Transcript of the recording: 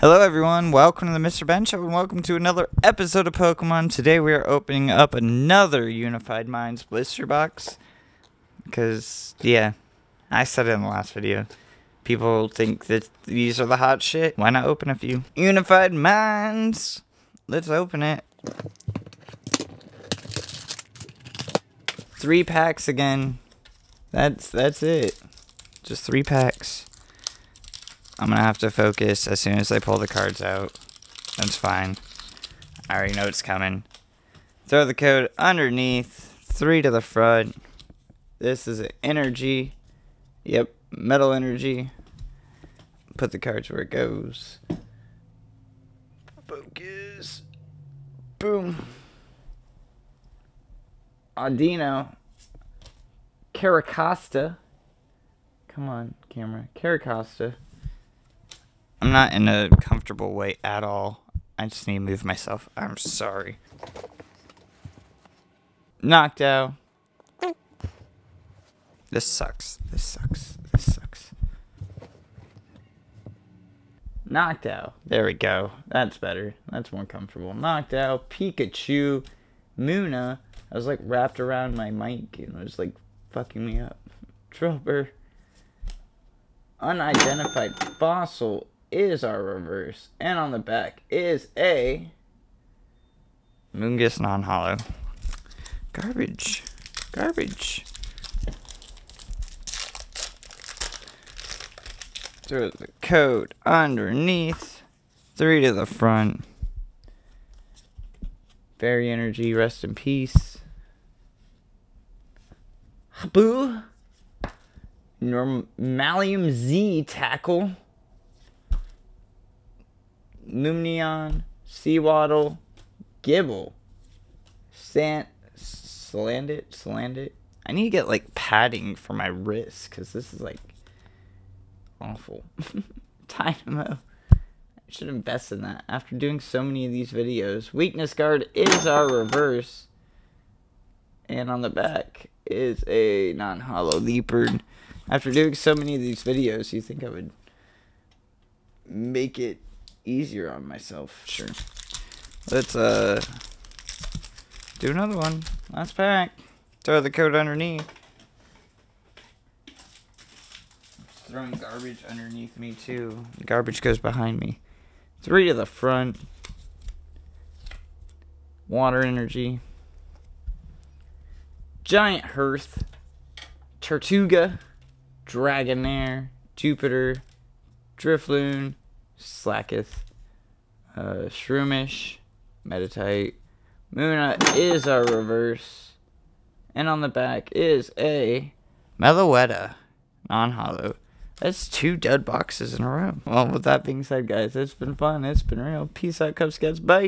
Hello, everyone. Welcome to the Mr. Ben Show, and welcome to another episode of Pokemon. Today, we are opening up another Unified Minds blister box. Because, yeah, I said it in the last video. People think that these are the hot shit. Why not open a few? Unified Minds! Let's open it. Three packs again. That's that's it. Just three packs. I'm gonna have to focus as soon as I pull the cards out. That's fine. I already know it's coming. Throw the code underneath, three to the front. This is energy. Yep, metal energy. Put the cards where it goes. Focus. Boom. Audino. Carracosta. Come on, camera. Carracosta. I'm not in a comfortable way at all. I just need to move myself. I'm sorry. Knocked out. This sucks. This sucks. This sucks. Knocked out. There we go. That's better. That's more comfortable. Knocked out. Pikachu. Munna. I was like wrapped around my mic and it was like fucking me up. Trooper. Unidentified fossil is our reverse. And on the back is a Moongus non-holo. Garbage. Garbage. Throw the code underneath. Three to the front. Fairy energy, rest in peace. Boo. Normalium Z tackle. Lumineon, Sewaddle, Gible, Sant, Salandit, Salandit. I need to get like padding for my wrist because this is like awful. Dynamo. I should invest in that after doing so many of these videos. Weakness guard is our reverse. And on the back is a non-holo Liepard. After doing so many of these videos, you think I would make it easier on myself. Sure. Let's uh do another one. Last pack. Throw the code underneath. Throwing garbage underneath me too. Garbage goes behind me. Three to the front. Water energy. Giant Hearth. Tirtouga. Dragonair. Jupiter. Drifloon. Slakoth, uh, Shroomish, Meditite. Munna is our reverse. And on the back is a Meloetta, non-holo. That's two dead boxes in a row. Well, with that being said, guys, it's been fun. It's been real. Peace out, Cub Scouts. Bye.